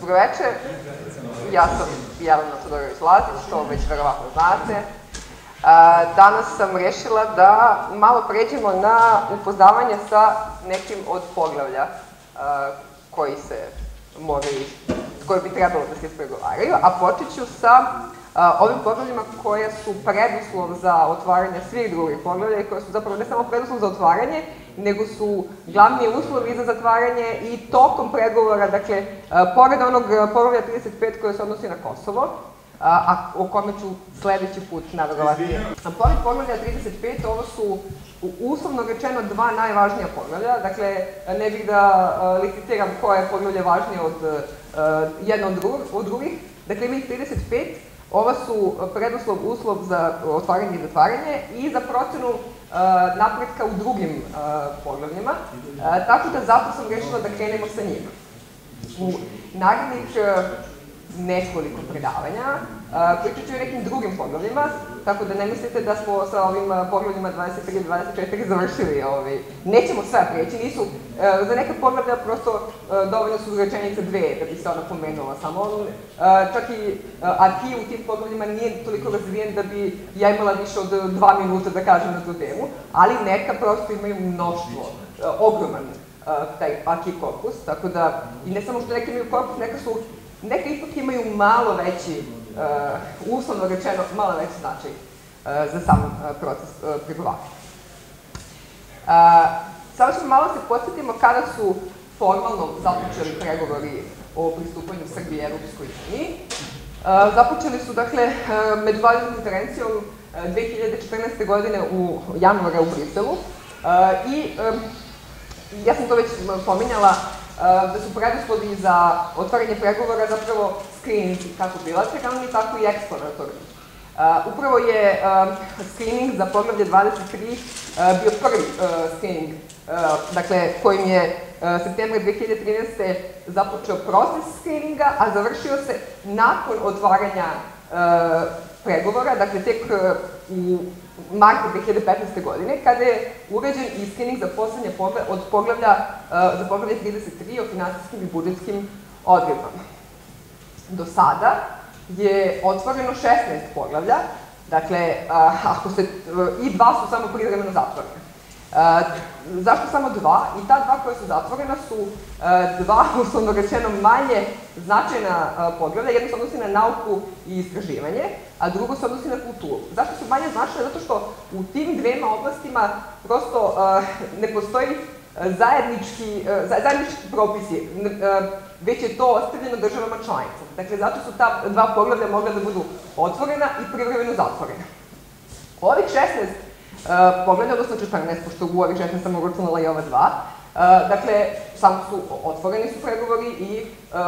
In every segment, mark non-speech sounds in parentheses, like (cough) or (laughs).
Dobroveče, ja sam Jelena Todorović Lazić, to već verovatno znate. Danas sam rešila da malo pređemo na upoznavanje sa nekim od poglavlja koji se moraju, koje bi trebalo da se ispregovaraju, a počet ću sa ovim poglavljima koje su preduslov za otvaranje svih drugih poglavlja i koje su zapravo ne samo preduslov za otvaranje, nego su glavni uslovi za zatvaranje i tokom pregovora, dakle, pored onog poglavlja 35 koje se odnosi na Kosovo, a o kome ću sledeći put naverovatnije. Pored poglavlja 35, ovo su uslovno rečeno dva najvažnija poglavlja, dakle, ne bih da licitiram koje je poglavlje važnije od jedno od, od drugih, dakle, ima ih 35, Ova su preduslov, uslov za otvaranje i zatvaranje i za procenu napretka u drugim poglavljima, tako da zato sam rešila da krenemo sa njima. U narednih nekoliko predavanja. Pričat ću i nekim drugim poglavljima, tako da ne mislite da smo sa ovim poglavljima 23 i 24 završili. Ovaj. Nećemo sve preći, nisu, za neka poglavlja prosto dovoljno su rečenice dve da bi se ona pomenula samo. Čak i arhiv u tim poglavljima nije toliko razvijen da bi ja imala više od dva minuta da kažem na tu temu, ali neka prosto imaju mnoštvo, ogroman taj arhiv korpus, tako da, i ne samo što neke imaju korpus, neka su neka ipak imaju malo veći, uh, uslovno rečeno, malo veći značaj uh, za sam uh, proces pregovaranja. Samo ćemo malo se podsjetimo kada su formalno započeli pregovori o pristupanju Srbije Europskoj uniji. Započeli su, dakle, međuvladnom konferencijom 2014. godine u januara u Briselu i ja sam to već pominjala, da su preduslovi za otvaranje pregovora zapravo screening kako bilateralni, tako i eksploratorni. Uh, upravo je uh, screening za poglavlje 23 uh, bio prvi screening, dakle, kojim je septembra 2013. započeo proces screeninga, a završio se nakon otvaranja pregovora, dakle, tek u marta 2015. godine, kada je urađen i screening za poslednje od poglavlja, uh, za poglavlje 33 o finansijskim i budžetskim odredbama. Do sada je otvoreno 16 poglavlja, dakle, ako se, uh, i dva su samo privremeno zatvorene. E, zašto samo dva? I ta dva koja su zatvorena su e, dva, uslovno rečeno, manje značajna e, poglavlja. Jedno se odnosi na nauku i istraživanje, a drugo se odnosi na kulturu. Zašto su manje značajne? Zato što u tim dvema oblastima prosto e, ne postoji zajednički, zajednički propisi, već je to ostavljeno državama članicama. Dakle, zato su ta dva poglavlja mogla da budu otvorena i privremeno zatvorena. Ovih 16 Uh, pogleda, odnosno 14, pošto u ovih 16 sam uračunala i ova dva. Uh, dakle, samo su otvoreni su pregovori i uh,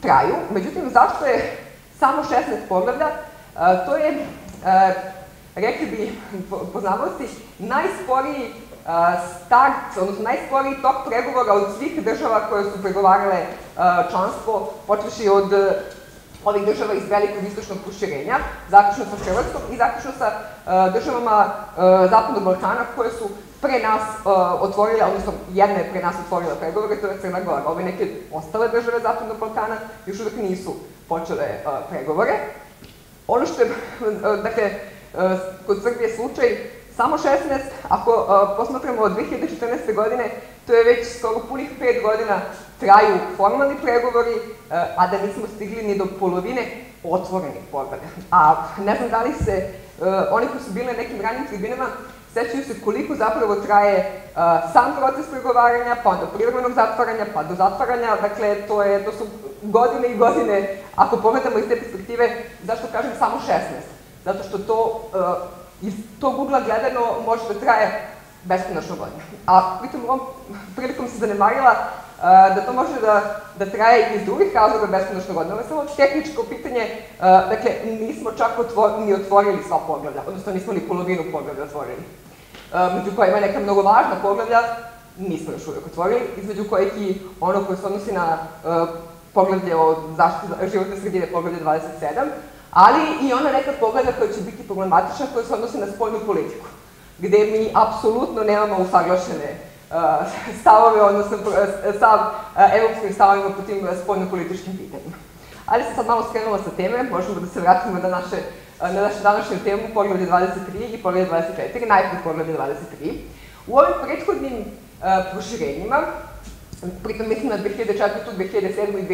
traju. Međutim, zašto je samo 16 poglavlja? To je, rekli bi poznavosti, najsporiji start, odnosno najsporiji tok pregovora od svih država koje su pregovarale članstvo, počeši od ovih država iz velikog istočnog proširenja, zaključno sa Hrvatskom i zaključno sa uh, državama uh, Zapadnog Balkana koje su pre nas uh, otvorile, odnosno jedna je pre nas otvorila pregovore, to je Crna Gora. Ove neke ostale države Zapadnog Balkana još uvek nisu počele pregovore. Ono što je, dakle, kod Srbije slučaj, samo 16, ako posmatramo od 2014. godine, to je već skoro punih 5 godina traju formalni pregovori, eh, a da nismo stigli ni do polovine otvorenih poglavlja. A ne znam da li se eh, oni koji su bili na nekim ranim tribinama sećaju se koliko zapravo traje uh, sam proces pregovaranja, pa do privremenog zatvaranja, pa do zatvaranja, dakle, to, je, to su godine i godine, ako pogledamo iz te perspektive, zašto kažem samo 16? Zato što to, iz tog ugla gledano može da traje beskonačno godina. A pritom ovom prilikom se zanemarila da to može da, da traje iz drugih razloga beskonačno godina. Ovo je samo tehničko pitanje, dakle, nismo čak otvor, ni otvorili sva poglavlja, odnosno nismo ni polovinu poglavlja otvorili. Među kojima je neka mnogo važna poglavlja, nismo još uvek otvorili, između kojih i ono koje se odnosi na poglavlje o zaštiti životne sredine, poglavlje 27, ali i ona neka poglavlja koja će biti problematična, koja se odnosi na spoljnu politiku gde mi apsolutno nemamo usaglašene stavove, odnosno stav evropskim stavovima po tim spoljno-političkim pitanjima. Ali sam sad malo skrenula sa teme, možemo da se vratimo na naše na našu današnju temu poglavlje 23 i poglavlje 24, najprej poglavlje 23. U ovim prethodnim proširenjima, pritom mislim na 2004. 2007. i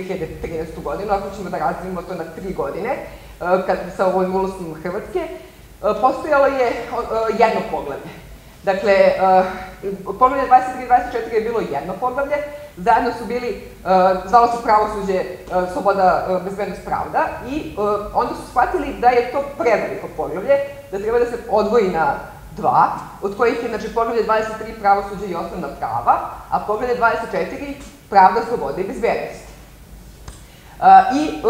2013. godinu, ako ćemo da razvijemo to na tri godine, kad, sa ovim ulosom Hrvatske, uh, postojalo je jedno poglavlje. Dakle, poglavlje 23 i 24 je bilo jedno poglavlje, zajedno su bili, zvalo se pravosuđe, sloboda, bezbednost, pravda i onda su shvatili da je to preveliko poglavlje, da treba da se odvoji na dva, od kojih je, znači, poglavlje 23 pravosuđe i osnovna prava, a poglavlje 24 pravda, sloboda i bezbednost. I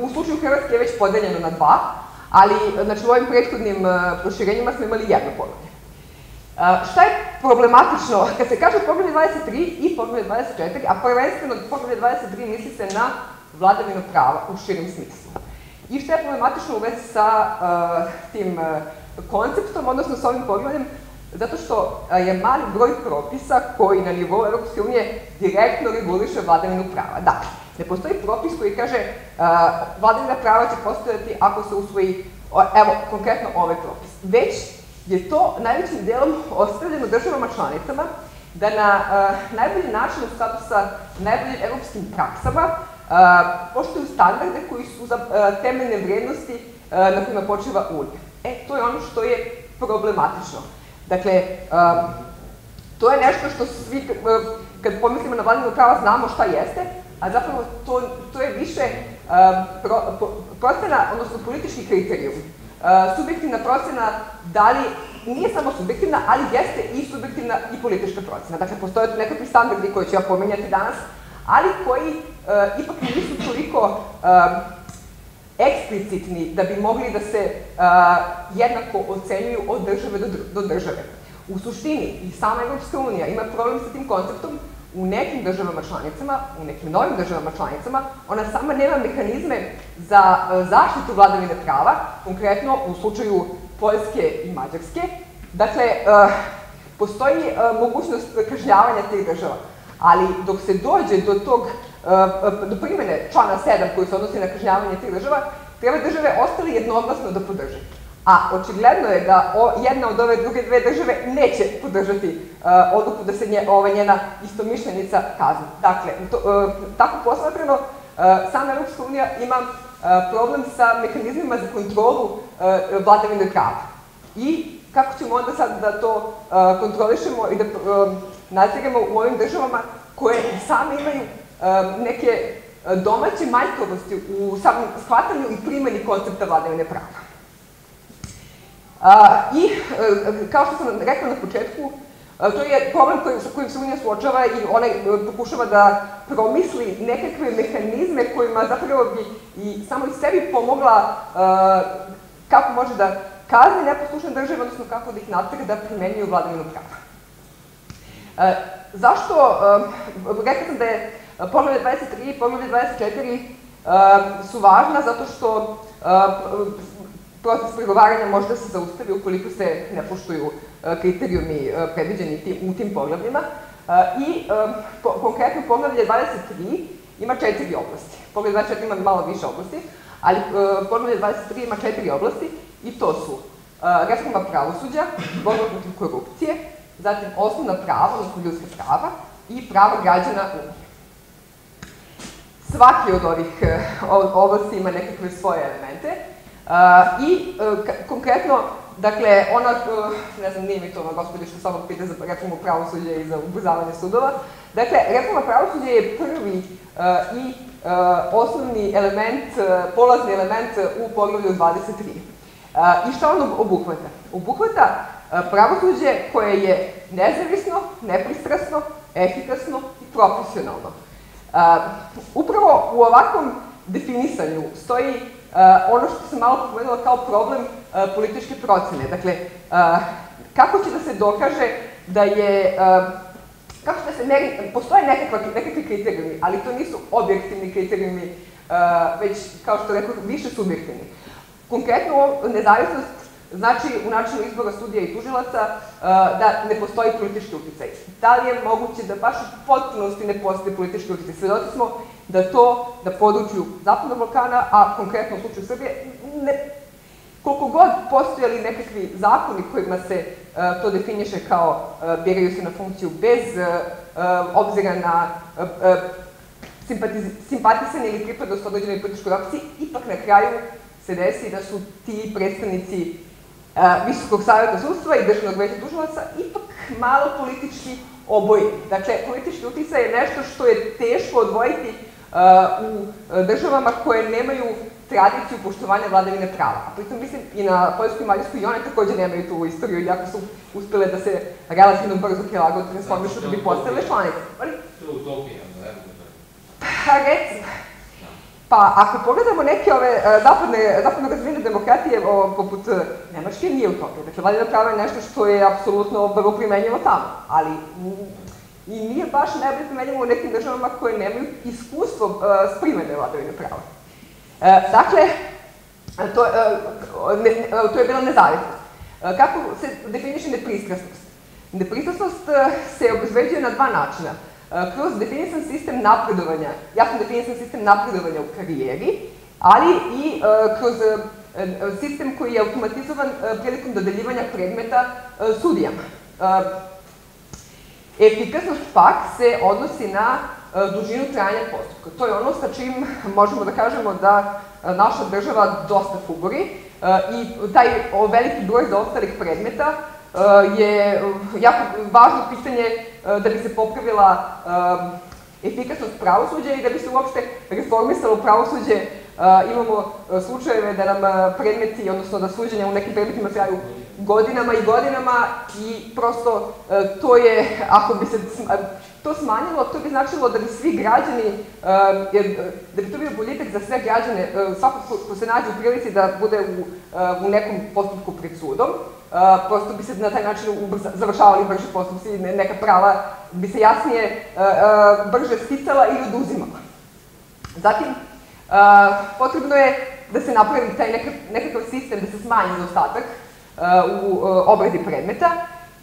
u slučaju Hrvatske je već podeljeno na dva, ali, znači, u ovim prethodnim proširenjima smo imali jedno poglavlje. Šta je problematično, kad se kaže poglavlje 23 i poglavlje 24, a prvenstveno poglavlje 23 misli se na vladavinu prava u širim smislu. I šta je problematično u vezi sa tim konceptom, odnosno sa ovim poglavljem, zato što je mali broj propisa koji na nivou unije direktno reguliše vladavinu prava. Dakle, ne postoji propis koji kaže vladavina prava će postojati ako se usvoji, evo, konkretno ovaj propis. Već je to najvećim delom ostavljeno državama članicama da na najbolji način u skladu sa najboljim evropskim praksama uh, poštuju standarde koji su za temeljne vrednosti na kojima počeva Unija. E, to je ono što je problematično. Dakle, to je nešto što svi, kad pomislimo na vladinu prava, znamo šta jeste, a zapravo to, to je više uh, pro, procena, odnosno politički kriterijum subjektivna procena da li nije samo subjektivna, ali jeste i subjektivna i politička procena. Dakle, postoje tu nekakvi standardi koje ću ja pomenjati danas, ali koji uh, ipak nisu toliko uh, eksplicitni da bi mogli da se uh, jednako ocenjuju od države do, do države. U suštini, i sama Evropska unija ima problem sa tim konceptom u nekim državama članicama, u nekim novim državama članicama, ona sama nema mehanizme za e, zaštitu vladavine prava, konkretno u slučaju Poljske i Mađarske. Dakle, e, postoji e, mogućnost kažnjavanja tih država, ali dok se dođe do tog, do primene člana 7 koji se odnosi na kažnjavanje tih država, treba države ostali jednoglasno da podrže. A očigledno je da jedna od ove druge dve države neće podržati uh, odluku da se nje, ova njena istomišljenica kazni. Dakle, to, uh, tako posmatrano, uh, sama Europska unija ima problem sa mehanizmima za kontrolu vladavine prava. I kako ćemo onda sad da to kontrolišemo i da nadziramo u ovim državama koje same imaju neke domaće majkovosti u samom shvatanju i primjenju koncepta vladavine prava. I, e, kao što sam rekla na početku, e, to je problem koji, sa kojim se Unija suočava i ona e, pokušava da promisli nekakve mehanizme kojima zapravo bi i samo i sebi pomogla kako može da kazni neposlušne države, odnosno kako da ih natrga da primenjuju vladavinu prava. Zašto, rekla sam da je poglavlje 23 i poglavlje 24 su važna, zato što proces pregovaranja može da se zaustavi ukoliko se ne poštuju e, kriterijumi e, predviđeni u tim poglavljima. E, I po, konkretno poglavlje 23 ima četiri oblasti. Poglavlje 24 ima malo više oblasti, ali poglavlje 23 ima četiri oblasti i to su reforma pravosuđa, borba protiv korupcije, zatim osnovna prava, odnosno ljudska prava i prava građana Unije. Svaki od ovih oblasti ima nekakve svoje elemente I e, konkretno, dakle, ona, e, ne znam, nije mi to ono gospodi što samo pita za reformu pravosuđa i za ubrzavanje sudova, dakle, reforma pravosuđa je prvi e, i osnovni element, polazni element u poglavlju 23. I šta on obuhvata? Obuhvata pravosuđe koje je nezavisno, nepristrasno, efikasno i profesionalno. Upravo u ovakvom definisanju stoji ono što sam malo pomenula kao problem uh, političke procene. Dakle, uh, kako će da se dokaže da je, kako da se meri, postoje nekakva, nekakvi kriterijumi, ali to nisu objektivni kriterijumi, već, kao što rekao, više subjektivni. Konkretno, nezavisnost znači u načinu izbora sudija i tužilaca da ne postoji politički uticaj. Da li je moguće da baš u potpunosti ne postoji politički uticaj? Svedoci smo da to na području Zapadnog Balkana, a konkretno u slučaju Srbije, ne, koliko god postojali nekakvi zakoni kojima se uh, to definiše kao uh, biraju se na funkciju bez obzira na simpatisanje ili pripadnost određenoj političkoj opciji, ipak na kraju se desi da su ti predstavnici Visokog savjeta sudstva i državnog veća tužilaca ipak malo politički obojeni. Dakle, politički uticaj je nešto što je teško odvojiti u državama koje nemaju tradiciju poštovanja vladavine prava. A pritom mislim i na Poljsku i Mađarsku i one takođe nemaju tu istoriju, iako su uspele da se relativno brzo prilagode transformišu da bi postale članice. To je utopija, ne? Pa recimo. Pa ako pogledamo neke ove uh, zapadne, zapadno razvijene demokratije o, poput uh, Nemačke, nije utopija. Dakle, vladina prava je nešto što je apsolutno vrlo primenjivo tamo, ali i nije baš najbolje primenjivo u nekim državama koje nemaju iskustvo uh, s primene vladavine prava. E, dakle, to, e, ne, to je bila nezavisnost. E, kako se definiše nepristrasnost? Nepristrasnost se obezveđuje na dva načina. Kroz definisan sistem napredovanja, jasno definisan sistem napredovanja u karijeri, ali i kroz sistem koji je automatizovan prilikom dodeljivanja predmeta sudijama. Efikasnost pak se odnosi na E, dužinu trajanja postupka. To je ono sa čim možemo da kažemo da e, naša država dosta fugori e, i taj veliki broj zaostalih predmeta je jako važno pitanje da bi se popravila efikasnost pravosuđa i da bi se uopšte reformisalo pravosuđe. Imamo slučajeve da nam predmeti, odnosno da suđenja u nekim predmetima traju godinama i godinama i prosto to je, ako bi se to smanjilo, to bi značilo da bi svi građani, da bi to bio boljitak za sve građane, svako ko, se nađe u prilici da bude u, u nekom postupku pred sudom, prosto bi se na taj način završavali brže postupci, neka prava bi se jasnije brže sticala ili oduzimala. Zatim, potrebno je da se napravi taj neka, nekakav sistem, da se smanji zaostatak u obradi predmeta,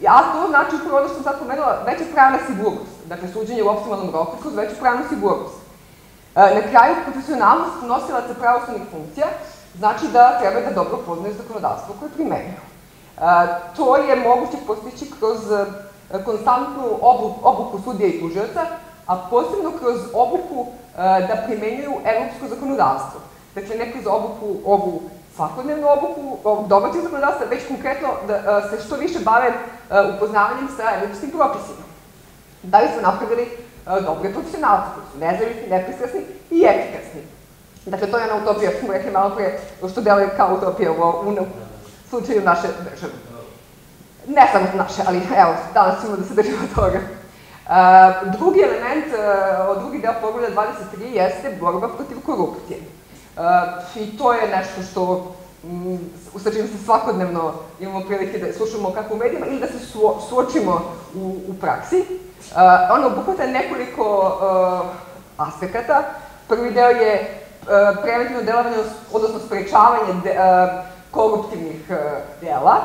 a to znači upravo ono što sam sad pomenula, veća pravna sigurnost dakle suđenje u optimalnom roku kroz veću pravnu sigurnost. E, na kraju, profesionalnost nosilaca pravosudnih funkcija znači da treba da dobro poznaju zakonodavstvo koje primenjuju. E, to je moguće postići kroz e, konstantnu obuku sudija i tužioca, a posebno kroz obuku da primenjuju evropsko zakonodavstvo. Dakle, ne kroz obuku ovu svakodnevnu obuku ovog domaćeg zakonodavstva, već konkretno da se što više bave upoznavanjem sa evropskim propisima da li smo napravili uh, dobre profesionalce koji su nezavisni, nepristrasni i efikasni. Dakle, to je jedna utopija, smo rekli malo pre, što deluje kao utopija u, u, u slučaju naše države. Ne samo naše, ali evo, danas ćemo da se držimo toga. Uh, drugi element, uh, drugi deo pogleda 23 jeste borba protiv korupcije. I to je nešto što mm, sa čim se svakodnevno imamo prilike da slušamo kako u medijima ili da se suočimo u, u praksi. Uh, ono obuhvata nekoliko uh, aspekata. Prvi deo je uh, preventivno delovanje, odnosno sprečavanje koruptivnih dela.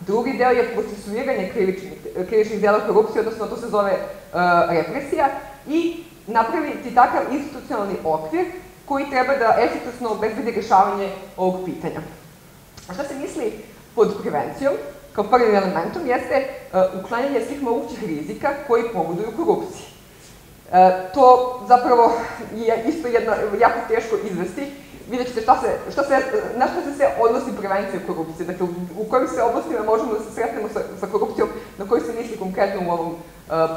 Drugi deo je procesuiranje krivičnih, dela korupcije, odnosno to se zove represija. I napraviti takav institucionalni okvir koji treba da efikasno obezbedi rešavanje ovog pitanja. A šta se misli pod prevencijom? Kao prvim elementom jeste uh, uklanjanje svih mogućih rizika koji pogoduju korupciji. Uh, to zapravo je isto jedno, jako teško izvesti. Vidjet ćete šta se, šta se, na šta se sve odnosi prevencija korupcije, dakle u, u kojim se oblastima možemo da se sretnemo sa, korupcijom, na koji se misli konkretno u ovom uh,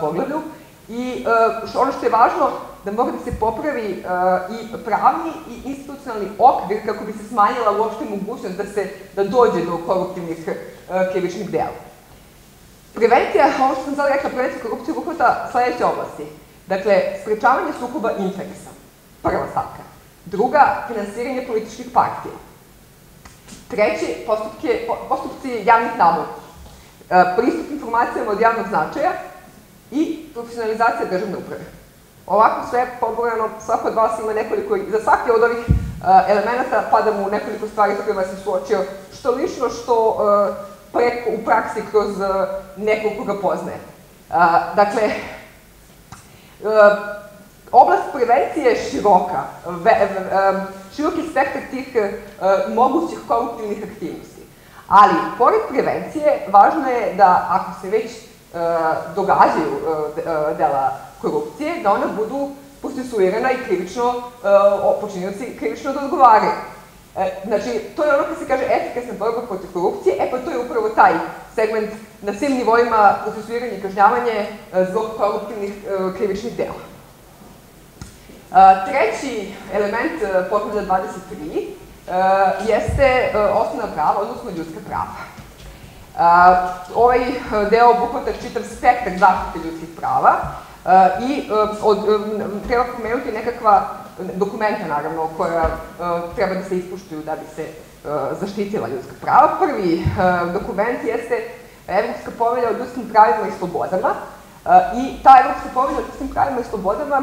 pogledu. I ono što je važno, da mora da se popravi uh, i pravni i institucionalni okvir kako bi se smanjila uopšte mogućnost da se da dođe do koruptivnih uh, krivičnih dela. Prevencija, ovo što sam sada rekla, prevencija korupcije uhvata sledeće oblasti. Dakle, sprečavanje sukoba interesa. Prva stavka. Druga, finansiranje političkih partija. Treći, postupke, postupci javnih nabavki. Pristup informacijama od javnog značaja i profesionalizacija državne uprave. Ovako sve pobrojano, svako od vas ima nekoliko, za svaki od ovih elemenata, pa da mu nekoliko stvari sa kojima se suočio, što lično, što preko, u praksi kroz nekog koga poznaje. Dakle, oblast prevencije je široka, široki spektar tih mogućih koruptivnih aktivnosti. Ali, pored prevencije, važno je da ako se već događaju dela korupcije, da ona budu procesuirana i krivično, počinioci krivično da odgovaraju. E, znači, to je ono kad se kaže efikasna borba protiv korupcije, e pa to je upravo taj segment na svim nivoima procesuiranje i kažnjavanje e, zbog koruptivnih e, krivičnih dela. Treći element pogleda 23 jeste osnovna prava, odnosno ljudska prava. Ovaj deo obuhvata čitav spektar zaštite ljudskih prava i od, treba pomenuti nekakva dokumenta, naravno, koja treba da se ispuštuju da bi se zaštitila ljudska prava. Prvi dokument jeste Evropska povelja o ljudskim pravima i slobodama i ta Evropska povelja o ljudskim pravima i slobodama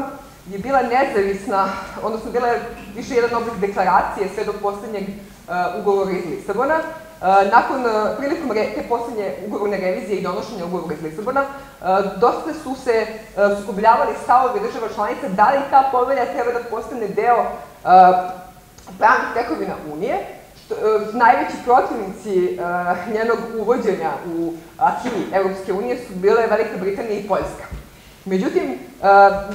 je bila nezavisna, odnosno bila je više jedan oblik deklaracije sve do poslednjeg ugovora iz Lisabona. Nakon, prilikom te poslednje ugovorne revizije i donošenja ugovora iz Lisabona, dosta su se sukobljavali stavovi država članica da li ta povelja treba da postane deo pravnih tekovina Unije, najveći protivnici njenog uvođenja u AKI Evropske unije su bile Velika Britanija i Poljska. Međutim,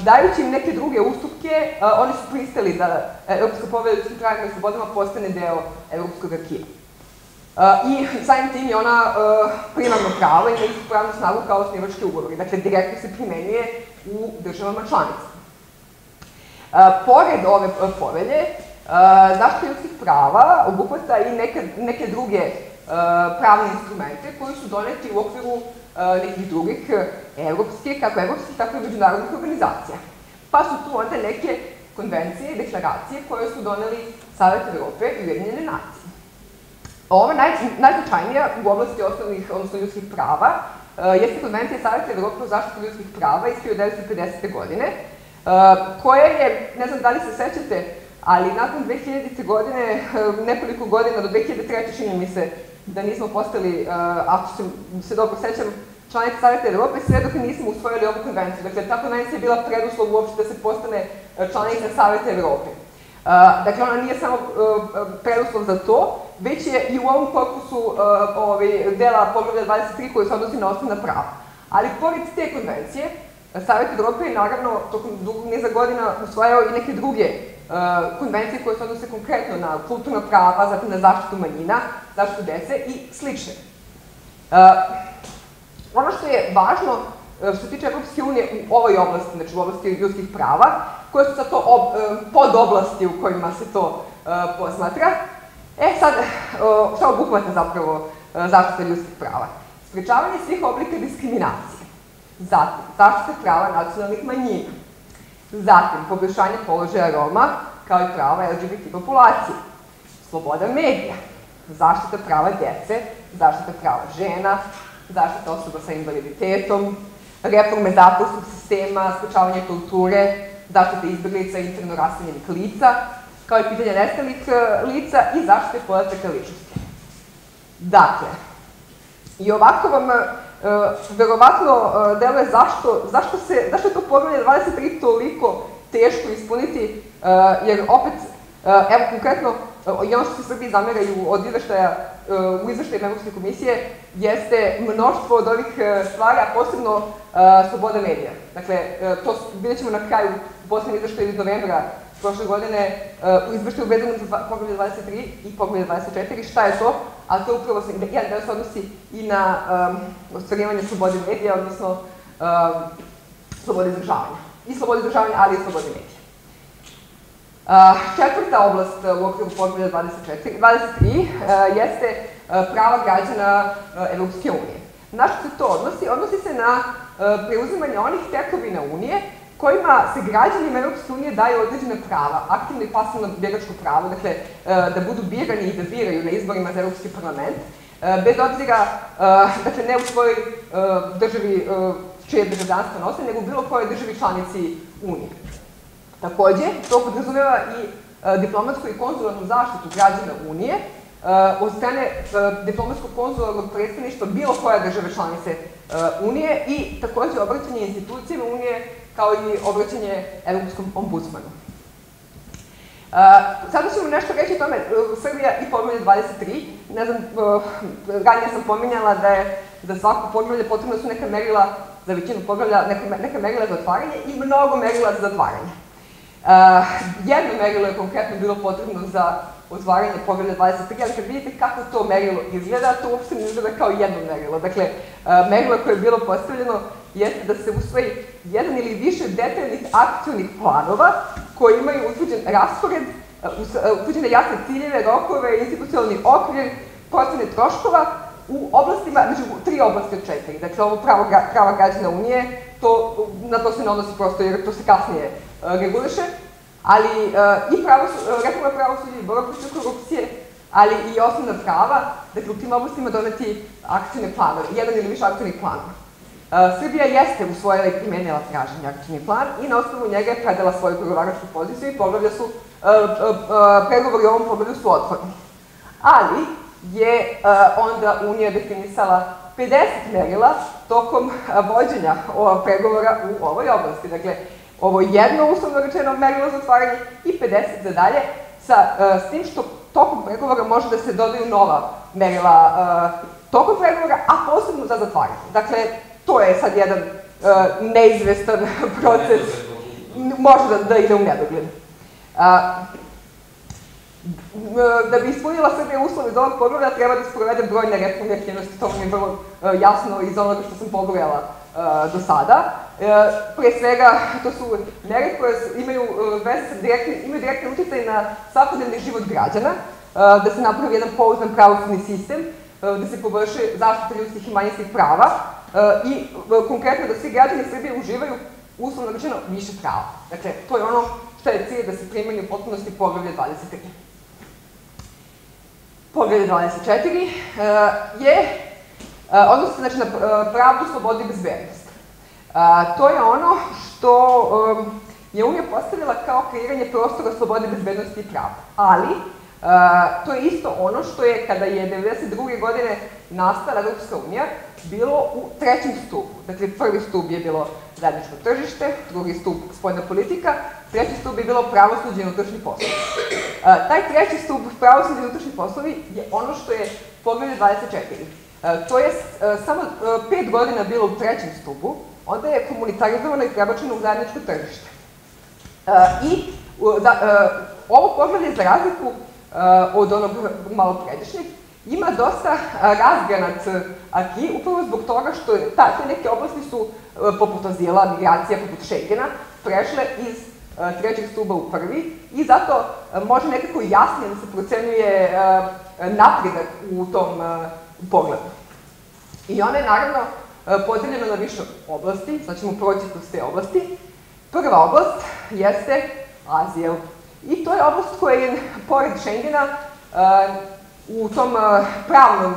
dajući im neke druge ustupke, oni su pristali da Evropska povelja pravima i slobodama postane deo Evropskog akija. I samim tim je ona primarno pravo i ima istu pravnu snagu kao osnivački ugovori. Dakle, direktno se primenjuje u državama članicama. Pored ove povelje, zaštita ljudskih prava obuhvata i neke, neke druge pravne instrumente koji su doneti u okviru nekih drugih evropskih, kako evropskih, tako i međunarodnih organizacija. Pa su tu onda neke konvencije i deklaracije koje su doneli Savet Evrope i Ujedinjene nacije. Ova naj, najznačajnija u oblasti osnovnih, odnosno ljudskih prava, uh, jeste konvencija Savjeta Evrope o zaštitu ljudskih prava iz 1950. godine, uh, koja je, ne znam da li se sećate, ali nakon 2000. godine, uh, nekoliko godina do 2003. čini mi se da nismo postali, ako se, se dobro sećam, članica Savjeta Evrope, sve dok nismo usvojili ovu konvenciju. Dakle, ta konvencija je bila preduslov uopšte da se postane članica Savjeta Evrope. Dakle, ona nije samo preduslov za to, već je i u ovom korpusu ovaj, dela poglavlja 23 koji se odnosi na osnovna prava. Ali pored te konvencije, Savjet Evrope je naravno tokom dugog niza godina usvajao i neke druge konvencije koje se odnose konkretno na kulturna prava, zatim na zaštitu manjina, zaštitu dece i slične. Ono što je važno što se tiče Evropske unije u ovoj oblasti, znači u oblasti ljudskih prava, koje su sad to ob, pod oblasti u kojima se to posmatra, E sad, šta obuhvata zapravo zaštita ljudskih prava? Sprečavanje svih oblika diskriminacije. Zatim, zaštita prava nacionalnih manjina. Zatim, poboljšanje položaja Roma, kao i prava LGBT populacije. Sloboda medija. Zaštita prava djece, zaštita prava žena, zaštita osoba sa invaliditetom, reforme zatvorskog sistema, sprečavanje kulture, zaštita izbjeglica i interno raseljenih lica, kao i pitanje nestalih e, lica i zaštite podataka ličnosti. Dakle, i ovako vam e, verovatno e, deluje zašto, zašto, se, zašto je to poglavlje 23 toliko teško ispuniti, jer opet, evo konkretno, i ono što se Srbiji zameraju od izveštaja, u izveštaju Evropske komisije, jeste mnoštvo od ovih stvari, a posebno sloboda medija. Dakle, to vidjet ćemo na kraju poslednji izveštaju iz novembra prošle godine uh, u izveštaju vezanom za poglavlje 23 i poglavlje 24, šta je to? A to upravo se, jedan deo se odnosi i na um, ostvarivanje slobode medija, odnosno um, slobode izražavanja. I slobode izražavanja, ali i slobode medija. Uh, četvrta oblast u okviru poglavlja 24, 23 uh, jeste prava građana Evropske unije. Na što se to odnosi? Odnosi se na preuzimanje onih tekovina Unije kojima se građanima Europske unije daju određene prava, aktivno i pasivno biračko pravo, dakle, e, da budu birani i da biraju na izborima za Europski parlament, e, bez obzira, e, dakle, ne u svojoj državi čije državljanstvo nose, nego u bilo kojoj državi članici Unije. Takođe, to podrazumeva i diplomatsku i konzularnu zaštitu građana Unije od strane diplomatskog konzularnog predstavništva bilo koje države članice Unije i takođe obraćanje institucijama Unije kao i obraćanje Evropskom ombudsmanu. Uh, sada ćemo nešto reći o tome, uh, Srbija i poglavlje 23, ne znam, uh, ranije sam pominjala da je za svako poglavlje potrebno su neka merila za većinu poglavlja, neka, neka merila za otvaranje i mnogo merila za zatvaranje. Uh, jedno merilo je konkretno bilo potrebno za otvaranje poglavlja 23, ali kad vidite kako to merilo izgleda, to uopšte ne izgleda kao jedno merilo. Dakle, uh, merilo koje je bilo postavljeno jeste da se usvoji jedan ili više detaljnih akcijnih planova koji imaju utvrđen raspored, e, e, utvrđene jasne ciljeve, rokove, institucionalni okvir, procene troškova u oblastima, među tri oblasti od četiri. Dakle, ovo pravo, prava građana Unije, to, na to se ne odnosi prosto jer to se kasnije reguliše, ali uh, i pravo, uh, reforma pravosuđa i borba protiv korupcije, ali i osnovna prava, dakle u tim oblastima doneti akcijne planove, jedan ili više akcijnih planova. Srbija jeste usvojila i primenila traženje akcijni plan i na osnovu njega je predala svoju pregovaračku poziciju i poglavlja su, pregovori u ovom poglavlju su otvoreni. Ali je onda Unija definisala 50 merila tokom vođenja pregovora u ovoj oblasti. Dakle, ovo jedno uslovno rečeno merilo za otvaranje i 50 za dalje, sa, s tim što tokom pregovora može da se dodaju nova merila tokom pregovora, a posebno za zatvaranje. Dakle, To je sad jedan uh, neizvestan (laughs) proces, može da, da ide u nedogled. Da bi ispunila Srbija uslove za ovog poglavlja, treba da sprovede brojne reforme aktivnosti, to mi je vrlo jasno iz onoga što sam pogledala do sada. Uh, pre svega, to su mere koje imaju uh, veze sa direktni, imaju utjecaj na svakodnevni život građana, uh, da se napravi jedan pouzdan pravosudni sistem, da se poboljše zaštita ljudskih i manjinskih prava, i e, konkretno da svi građani Srbije uživaju uslovno rečeno više prava. Dakle, to je ono što je cilj da se primeni u potpunosti poglavlje 23. Poglavlje 24 je, e, odnosi se znači, na e, pravdu, slobodu i bezbednost. To je ono što je Unija postavila kao kreiranje prostora slobode, bezbednosti i prava. Ali, to je isto ono što je, kada je 92. godine nastala Europska unija, bilo u trećem stupu. Dakle, prvi stup je bilo zajedničko tržište, drugi stup spoljna politika, treći stup je bilo pravosuđe i unutrašnji poslovi. taj treći stup pravosuđe i unutrašnji poslovi je ono što je poglavlje 24. to je samo pet godina bilo u trećem stupu, onda je komunitarizovano i prebačeno u zajedničko tržište. I ovo poglavlje za razliku od onog malo pređešnjeg, ima dosta razgranat aki, upravo zbog toga što ta, te neke oblasti su, poput azila, migracija, poput Schengena, prešle iz trećeg stuba u prvi i zato može nekako jasnije da se procenjuje napredak u tom pogledu. I ona je naravno podeljena na više oblasti, sad ćemo proći kroz te oblasti. Prva oblast jeste azil. I to je oblast koja je, pored Schengena, u tom pravnom,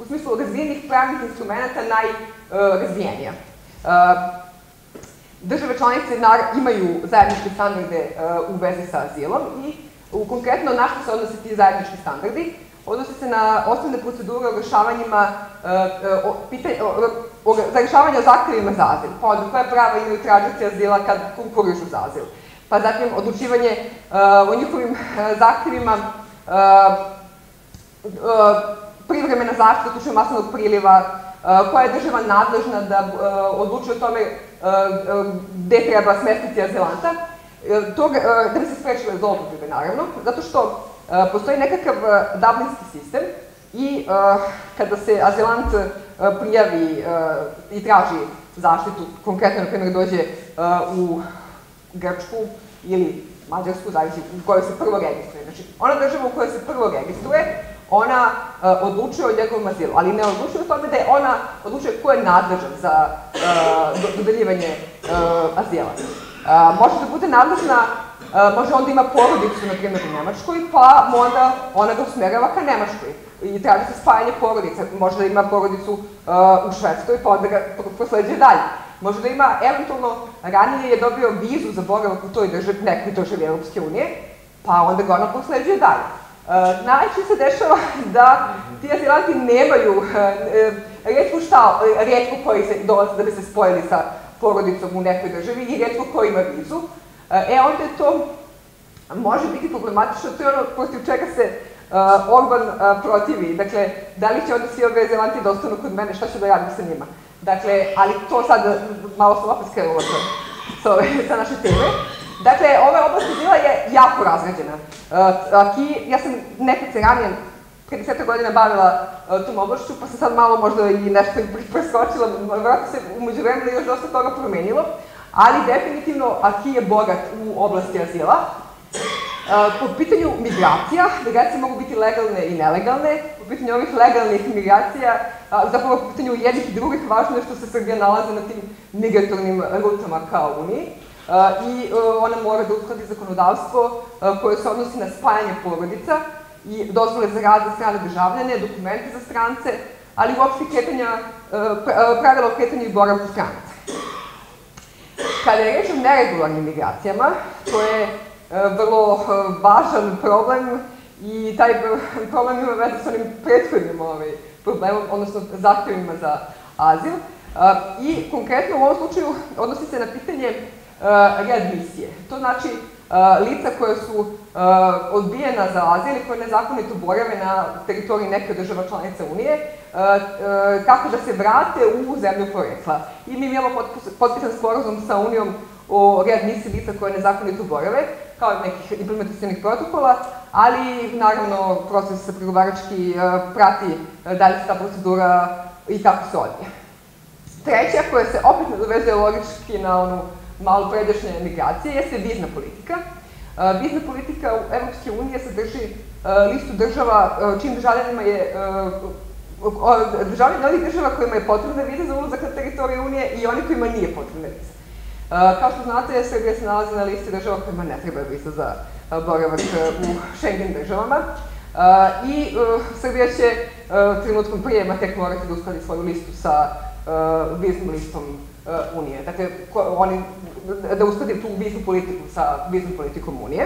u smislu razvijenih pravnih instrumenta najrazvijenija. Države članice imaju zajedničke standarde u vezi sa azilom i u konkretno na što se odnose ti zajednički standardi, odnose se na osnovne procedure o rešavanjima, za rešavanje o zahtevima za azil, pa onda koja prava imaju tražici azila kad konkurišu za azil, pa zatim odlučivanje o njihovim zahtevima privremena zaštita u slučaju masovnog priliva, koja je država nadležna da odlučuje o tome gde treba smestiti azilanta, da bi se sprečile zloupotrebe, naravno, zato što postoji nekakav dublinski sistem i kada se azilant prijavi i traži zaštitu, konkretno, na primjer, dođe u Grčku ili Mađarsku, zavisi u kojoj se prvo registruje. Znači, ona država u kojoj se prvo registruje, ona odlučuje o njegovom azilu, ali ne odlučuje o tome da je ona odlučuje ko je nadležan za dodeljivanje azila. Može da bude nadležna, može onda ima porodicu, na primjer, u Nemačkoj, pa onda ona ga usmerava ka Nemačkoj i traži se spajanje porodice. Može da ima porodicu uh, u Švedskoj, pa onda ga prosleđuje dalje. može da ima, eventualno, ranije je dobio vizu za boravak u toj državi, nekoj državi Europske unije, pa onda ga ona posleđuje dalje. Uh, najčešće se dešava (laughs) da ti azilanti nemaju uh, redko šta, redko koji se dolaze da bi se spojili sa porodicom u nekoj državi i redko ko ima vizu. Uh, e, onda je to može biti problematično, to je ono protiv čega se uh, Orban uh, protivi. Dakle, da li će onda svi ove zelanti da ostanu kod mene, šta ću da radim sa njima? Dakle, ali to sad, malo sam opet skrenula sa, sa, naše teme. Dakle, ova oblast bila je jako razređena. Uh, ki, ja sam nekad se ranije, pre deseta godina bavila tom oblašću, pa sam sad malo možda i nešto preskočila, vratno se umeđu vremena još dosta toga promenilo, ali definitivno Aki je bogat u oblasti azila, Po pitanju migracija, migracije mogu biti legalne i nelegalne. Po pitanju ovih legalnih migracija, zapravo po pitanju jednih i drugih, važno je što se Srbija nalaze na tim migratornim rutama kao Uniji. I ona mora da uskladi zakonodavstvo koje se odnosi na spajanje porodica i dozvole za rad za strane državljane, dokumente za strance, ali uopšte pravila o kretanju i boravku stranaca. Kada je reč o neregularnim migracijama, to je E, vrlo e, važan problem i taj problem ima veze sa onim prethodnim ovaj, problemom, odnosno zahtjevima za azil. E, I konkretno u ovom slučaju odnosi se na pitanje readmisije. To znači lica koje su odbijena za azil i koje nezakonito borave na teritoriji neke država članica Unije, kako da se vrate u zemlju porekla. I mi imamo potpisan sporazum sa Unijom o readmisiji lica koje nezakonito borave, kao i nekih implementacijenih protokola, ali naravno proces pregovarački prati dalje se ta procedura i kako se odvija. Treća, koja se opet nadovezuje logički na onu malo predašnje migracije, jeste vizna politika. E, vizna politika u Evropske unije sadrži listu država čim državljanima je državljani onih država kojima je potrebna viza za ulazak na teritoriju Unije i oni kojima nije potrebna viza. Kao što znate, Srbija se nalazi na listi država kojima ne treba viza za boravak u Schengen državama. I Srbija će trenutkom prijema tek morati da uskladi svoju listu sa viznom listom Unije. Dakle, oni, da uskladi tu viznu politiku sa viznom politikom Unije.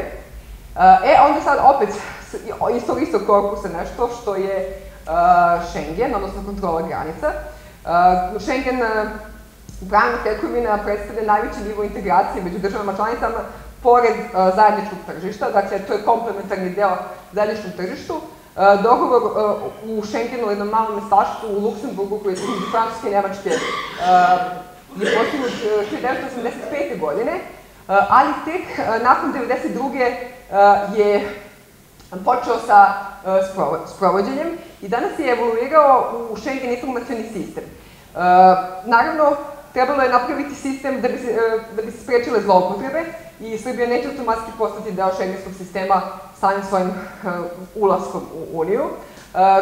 E, onda sad opet, isto isto korpusa nešto što je Schengen, odnosno kontrola granica. Schengen Pravna tekovina predstavlja najveći nivo integracije među državama članicama pored uh, zajedničkog tržišta, dakle to je komplementarni deo zajedničkom tržištu. Uh, dogovor uh, u Schengenu, jednom malom mestaštvu u Luksemburgu, koji je između Francuske i Nemačke, je postignut 1985. godine, ali tek nakon 92. je počeo sa sprovođenjem i danas je evoluirao u Schengen informacioni sistem. Naravno, trebalo je napraviti sistem da bi se, da bi se sprečile zloupotrebe i Srbija neće automatski postati deo šengenskog sistema samim svojim ulaskom u Uniju,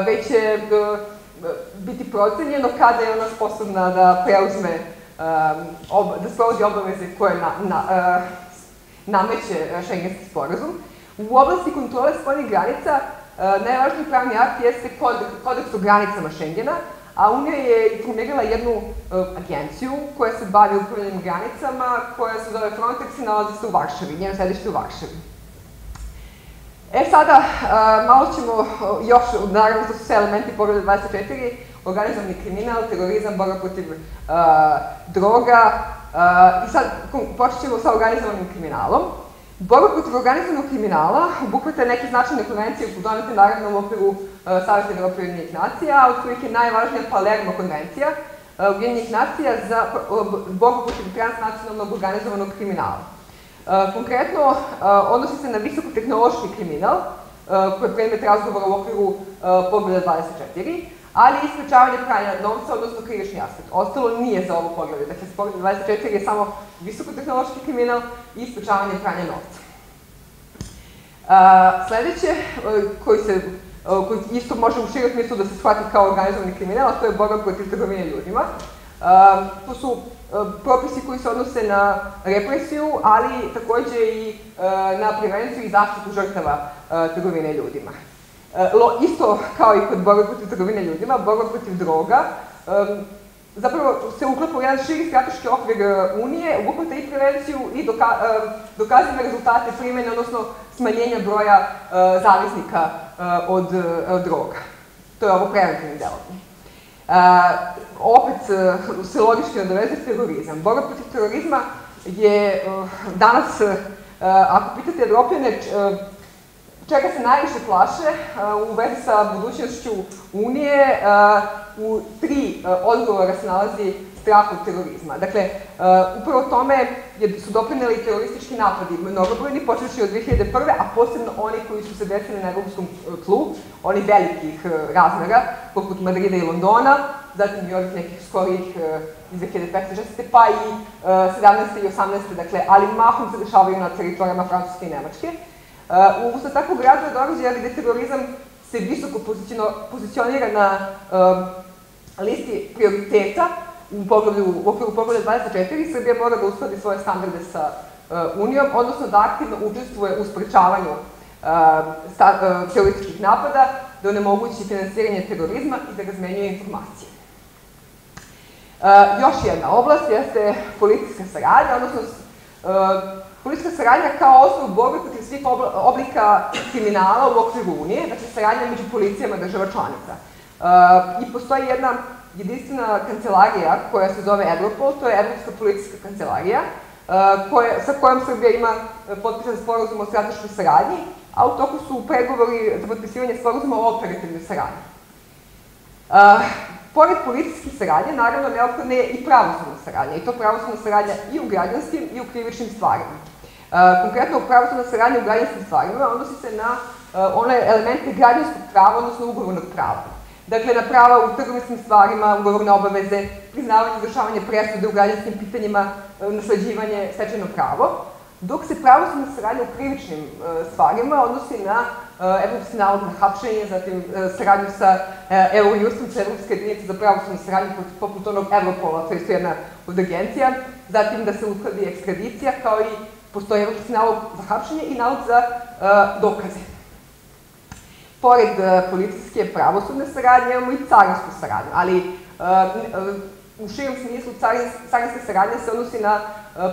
već će biti procenjeno kada je ona sposobna da preuzme, ob, da sprovodi obaveze koje na, na, nameće šengenski sporazum. U oblasti kontrole spoljnih granica najvažniji pravni akt jeste kodeks o granicama Šengena, a Unija je formirala jednu uh, agenciju koja se bavi upravljanjem granicama, koja se zove Frontex i nalazi se u Varšavi, njeno sedište u Varšavi. E sada, uh, malo ćemo uh, još, naravno to su sve elementi pogleda 24, organizovani kriminal, terorizam, borba protiv uh, droga, uh, i sad počet ćemo sa organizovanim kriminalom. Borba protiv organizovanog kriminala obuhvata neke značajne konvencije koje donete naravno u okviru uh, Savjeta nacija, od kojih je najvažnija Palermo konvencija uh, Ujedinjenih nacija za uh, borbu protiv transnacionalnog organizovanog kriminala. Uh, konkretno, uh, odnosi se na visokotehnološki kriminal, uh, koji je predmet razgovora u okviru uh, pogleda 24, ali i sprečavanje pranja novca, odnosno krivični aspekt. Ostalo nije za ovo poglavlje. Dakle, pogled 24 je samo visokotehnološki kriminal i sprečavanje pranja novca. Uh, sledeće, uh, koji se uh, koji isto može u širom smislu da se shvati kao organizovani kriminal, a to je borba protiv trgovine ljudima. Uh, to su propisi koji se odnose na represiju, ali takođe i na prevenciju i zaštitu žrtava trgovine ljudima. Lo, isto kao i kod borbe protiv trgovine ljudima, borba protiv droga, um, zapravo se uklapa u jedan širi strateški okvir Unije, obuhvata i prevenciju i doka, dokazane rezultate primene, odnosno smanjenja broja zavisnika od, droga. To je ovo preventivni delovanje. opet se logički nadoveze terorizam. Borba protiv terorizma je danas, ako pitate Evropljane, čega se najviše plaše u vezi sa budućnošću Unije, u tri odgovora se nalazi strah od terorizma. Dakle, upravo tome su doprineli teroristički napadi mnogobrojni, počeši od 2001. a posebno oni koji su se desili na evropskom tlu, oni velikih razmera, poput Madrida i Londona, zatim i ovih nekih skorijih iz 2015. 16. pa i 17. i 18. Dakle, ali mahom se dešavaju na teritorijama Francuske i Nemačke. U usled takvog razvoja događaja gde terorizam se visoko pozicionira na listi prioriteta u, poglavlju, u okviru poglavlja 24, Srbija mora da uskladi svoje standarde sa Unijom, odnosno da aktivno učestvuje u sprečavanju terorističkih napada, da onemogući finansiranje terorizma i da razmenjuje informacije. još jedna oblast jeste policijska saradnja, odnosno Policijska saradnja kao osnov borbe protiv svih oblika kriminala u okviru Unije, znači saradnja među policijama država članica. I postoji jedna jedinstvena kancelarija koja se zove Evropol, to je Evropska policijska kancelarija, koje, sa kojom Srbija ima potpisan sporozum o strateškoj saradnji, a u toku su pregovori za potpisivanje sporozuma o operativnoj saradnji. Pored policijske saradnje, naravno, neophodna je i pravosudna saradnja, i to pravosudna saradnja i u građanskim i u krivičnim stvarima. Konkretno, pravosudna saradnja u građanskim stvarima odnosi se na one elemente građanskog prava, odnosno ugovornog prava. Dakle, na prava u trgovinskim stvarima, ugovorne obaveze, priznavanje izvršavanje presude u građanskim pitanjima, nasleđivanje, stečeno pravo, dok se pravosudna saradnja u krivičnim stvarima odnosi na evropski nalog na hapšenje, zatim saradnju sa Eurojustom, sa Evropske jedinice za pravosudnu saradnju poput onog Evropola, to je jedna od agencija, zatim da se uskladi ekstradicija, kao i postoji evropski nalog za hapšenje i nalog za dokaze. Pored policijske pravosudne saradnje imamo i carinsku saradnju, ali u širom smislu carinske saradnje se odnosi na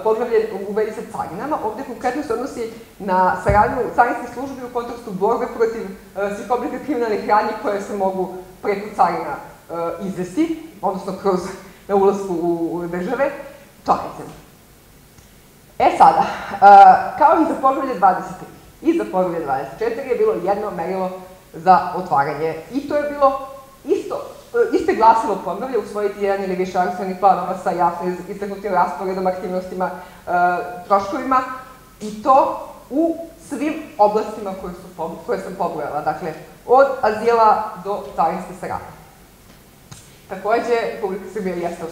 poglavlje u vezi sa carinama. Ovde konkretno se odnosi na saradnju carinskih službi u kontekstu borbe protiv svih oblika kriminalnih radnji koje se mogu preko carina izvesti, odnosno kroz na ulazku u države, članice. E sada, kao i za poglavlje 23 i za poglavlje 24 je bilo jedno merilo za otvaranje. I to je bilo isto, iste glasilo poglavlje usvojiti jedan ili više akcijnih planova sa jasno istaknutim rasporedom, aktivnostima, troškovima i to u svim oblastima koje, su, koje sam pobrojala. Dakle, od azila do carinske saradnje. Takođe, Republika Srbija jeste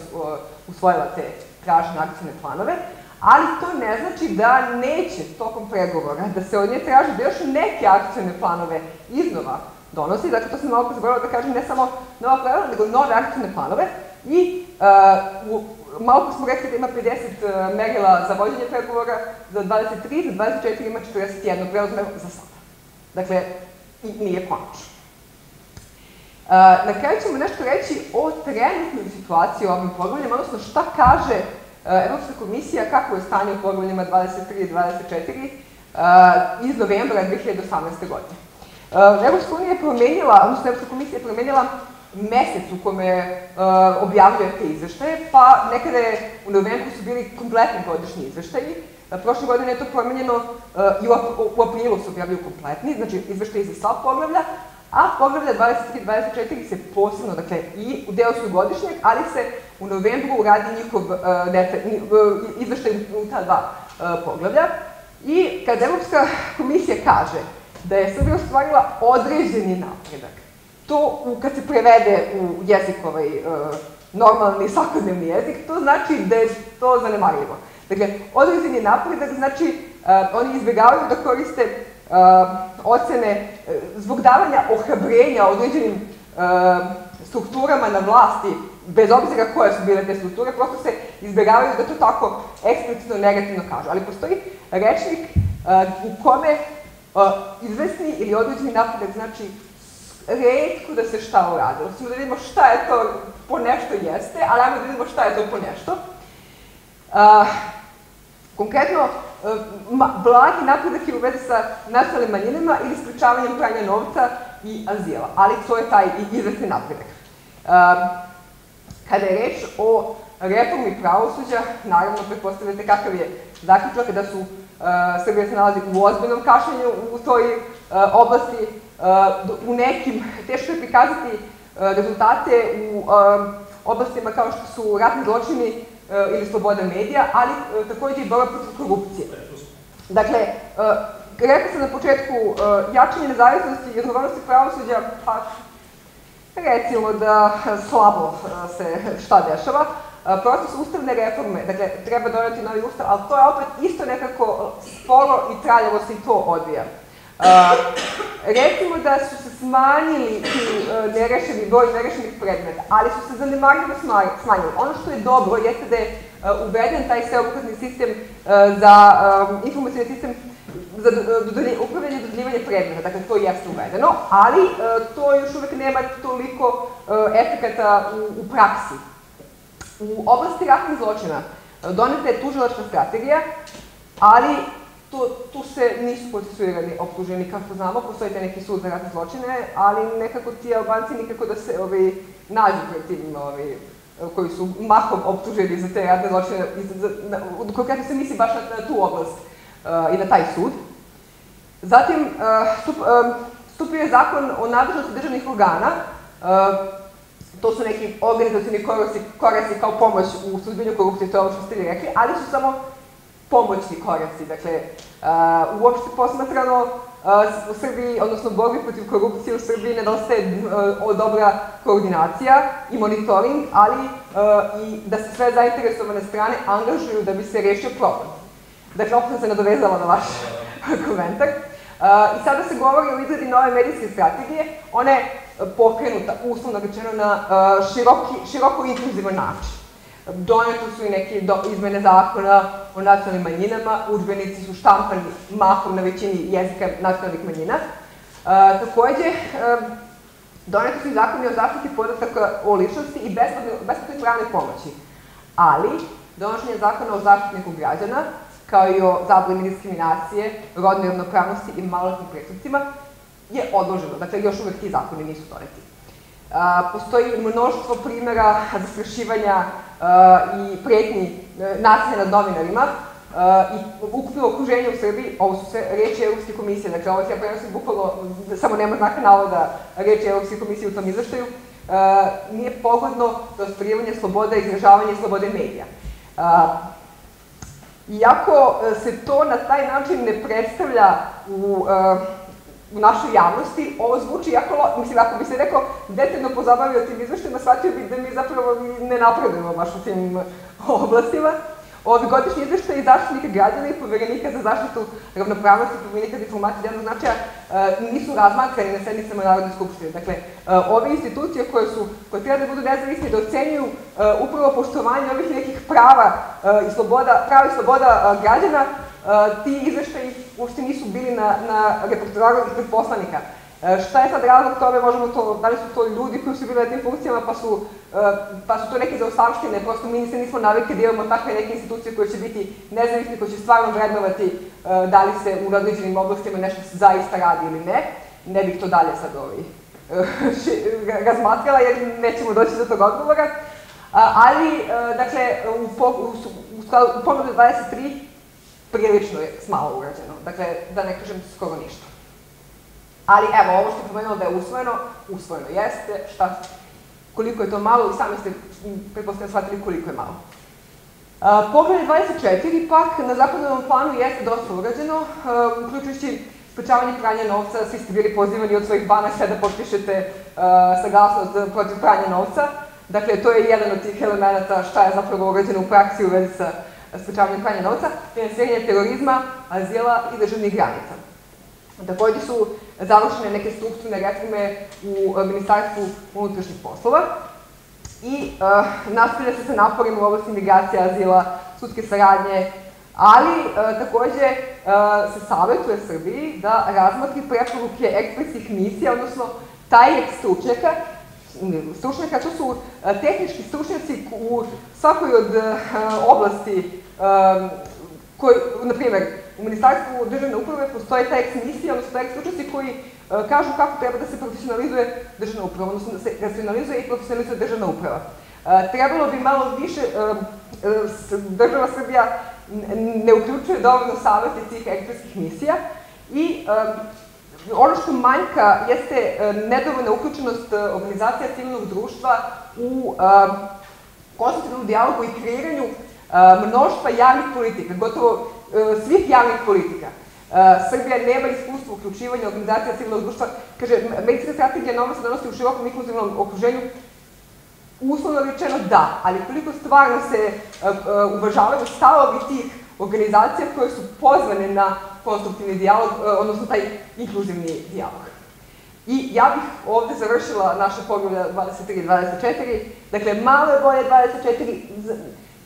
usvojila te tražne akcijne planove, ali to ne znači da neće tokom pregovora da se od nje traži da još neke akcijne planove iznova donosi, dakle to sam malo zaboravila da kažem ne samo nova pravila, nego nove akcijne planove i uh, u, malo smo rekli da ima 50 uh, merila za vođenje pregovora, za 23, za 24 ima 41 preuzme za sada. Dakle, i nije konačno. Uh, na kraju ćemo nešto reći o trenutnoj situaciji u ovim poglavljama, odnosno šta kaže Evropska komisija kako je stanje u poglavljima 23 i 24 iz novembra 2018. godine. Evropska unija je promenila, odnosno Evropska komisija je promenila mesec u kome objavljuje te izveštaje, pa nekada je u novembru su bili kompletni godišnji izveštaji, Prošle godine je to promenjeno i u aprilu su objavljaju kompletni, znači izveštaji za sva poglavlja, a poglavlja 23 i 24 se posebno, dakle, i u deo su godišnjeg, ali se u novembru radi njihov uh, izveštaj u ta dva uh, poglavlja. I kad Evropska komisija kaže da je Srbija ostvarila određeni napredak, to kad se prevede u jezik ovaj, normalni svakodnevni jezik, to znači da je to zanemarivo. Dakle, određeni napredak znači oni izbjegavaju da koriste ocene zbog davanja ohrabrenja određenim strukturama na vlasti, bez obzira koje su bile te strukture, prosto se izbjegavaju da to tako eksplicitno negativno kažu. Ali postoji rečnik uh, u kome uh, izvesni ili određeni napredak znači redko da se šta uradilo. Samo da vidimo šta je to po nešto jeste, ali ajmo da vidimo šta je to po nešto. Uh, konkretno, uh, blagi napredak je u vezi sa nacionalnim manjinama ili sprečavanjem pranja novca i azila, ali to je taj izvesni napredak. Uh, kada je reč o reformi pravosuđa, naravno pretpostavljate kakav je zaključak da su uh, Srbija se nalazi u ozbiljnom kašljenju u toj uh, oblasti, uh, u nekim, teško je prikazati rezultate u oblastima kao što su ratni zločini ili sloboda medija, ali takođe i borba protiv korupcije. Dakle, rekao sam na početku, jačanje nezavisnosti i odgovornosti pravosuđa, pa recimo da slabo se šta dešava, proces ustavne reforme, dakle, treba doneti novi ustav, ali to je opet isto nekako sporo i traljavo se i to odvija. Recimo da su se smanjili ti nerešeni, broj nerešenih predmeta, ali su se zanemarljivo smanjili. Ono što je dobro jeste da je uveden taj sveobuhvatni sistem uh, za um, informacijni sistem za upravljanje dodeljivanje predmeta, dakle to jeste uvedeno, ali to još uvek nema toliko efekata u, praksi. U oblasti ratnih zločina doneta je tužilačka strategija, ali tu, tu se nisu procesuirani optuženi, kako znamo, postoji te neki sud za ratne zločine, ali nekako ti Albanci nikako da se ovi, nađu pred tim koji su mahom optuženi za te ratne zločine, konkretno se misli baš na, tu oblast uh, i na taj sud. Zatim, uh, uh, stupio je zakon o nadležnosti državnih organa, uh, to su neki organizacijni koraci, koraci kao pomoć u suzbinju korupcije, to je ovo što ste vi rekli, ali su samo pomoćni koraci. Dakle, uopšte posmatrano u Srbiji, odnosno borbi protiv korupcije u Srbiji nedostaje uh, dobra koordinacija i monitoring, ali uh, i da se sve zainteresovane strane angažuju da bi se rešio problem. Dakle, opet sam se nadovezala na vaš (laughs) komentar. I sada se govori o izgledi nove medijske strategije. Ona je pokrenuta, uslovno rečeno, na uh, široki, široko inkluzivan način. Donete su i neke izmene zakona o nacionalnim manjinama, udžbenici su štampani mahom na većini jezika nacionalnih manjina. Uh, takođe, donete su i zakoni o zaštiti podataka o ličnosti i besplatnoj pravnoj pomoći. Ali, donošenje zakona o zaštitniku građana kao i o zabrani diskriminacije, rodne ravnopravnosti i maloletnim prestupcima, je odloženo. Dakle, još uvek ti zakoni nisu doneti. A, postoji mnoštvo primera zastrašivanja i pretnji e, nasilja nad novinarima i ukupno okruženje u Srbiji, ovo su sve reči Europske komisije, dakle ovo se ja prenosim bukvalno, samo nema znaka navoda reči Europske komisije u tom izveštaju, nije pogodno za ostvarivanje sloboda izražavanja i slobode medija. Iako se to na taj način ne predstavlja u, e, u našoj javnosti, ovo zvuči jako lo... Mislim, ako bi se neko detaljno pozabavio tim izveštajima, shvatio bih da mi zapravo ne napredujemo baš u tim (laughs) oblastima. Ovi godišnji izveštaj zaštitnika građana i poverenika za zaštitu ravnopravnosti i poverenika za informacije javnog značaja e, nisu razmatrani na sednicama Narodne skupštine. Dakle, e, ove institucije koje su, koje treba da budu nezavisne, da ocenjuju e, upravo poštovanje ovih nekih prava i sloboda, prava i sloboda građana, ti izveštaji uopšte nisu bili na, na repertoaru ispred poslanika. E, šta je sad razlog tome, možemo to, da li su to ljudi koji su bili na tim funkcijama, pa su, e, pa su to neke zaostavštine, prosto mi se nismo navikli da imamo takve neke institucije koje će biti nezavisne, koje će stvarno vrednovati e, da li se u određenim oblastima nešto zaista radi ili ne. Ne bih to dalje sad ovaj, (laughs) razmatrala jer nećemo doći do tog odgovora. Ali, dakle, u, u, u, u pogledu 23 prilično je smalo urađeno. Dakle, da ne kažem skoro ništa. Ali evo, ovo što je pomenuo da je usvojeno, usvojeno jeste, šta, koliko je to malo i sami ste, pretpostavljam, shvatili koliko je malo. Uh, Poglavlje 24 pak na zapadnom planu jeste dosta urađeno, uključujući sprečavanje pranja novca, svi ste bili pozivani od svojih banaka da potpišete saglasnost protiv pranja novca. Dakle, to je jedan od tih elemenata šta je zapravo urađeno u praksi u vezi sa sprečavanjem pranja novca, finansiranje terorizma, azila i državnih granica. Takođe su završene neke strukturne reforme u Ministarstvu unutrašnjih poslova i uh, nastavlja se sa naporima u oblasti migracija, azila, sudske saradnje, ali uh, takođe se savjetuje Srbiji da razmatri preporuke ekspresnih misija, odnosno taj stručnjaka, stručnjaka, to su tehnički stručnjaci u svakoj od oblasti koji, na primjer, u Ministarstvu državne uprave postoje taj ex-misija, odnosno taj ex-stručnjaci koji kažu kako treba da se profesionalizuje državna uprava, odnosno da se racionalizuje i profesionalizuje državna uprava. Trebalo bi malo više, država Srbija ne uključuje dovoljno savete tih ekspertskih misija i ono što manjka jeste nedovoljna uključenost organizacija civilnog društva u konstruktivnom dijalogu i kreiranju mnoštva javnih politika, gotovo svih javnih politika. Srbija nema iskustva uključivanja organizacija civilnog društva. Kaže, medicinska strategija nova se donosi u širokom inkluzivnom okruženju. Uslovno rečeno da, ali koliko stvarno se uvažavaju stavovi tih organizacija koje su pozvane na konstruktivni dijalog, odnosno taj inkluzivni dijalog. I ja bih ovde završila naše pogleda 23 i 24. Dakle, malo je bolje 24,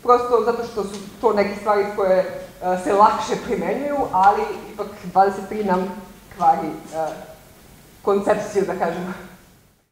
prosto zato što su to neke stvari koje se lakše primenjuju, ali ipak 23 nam kvari koncepciju, da kažemo.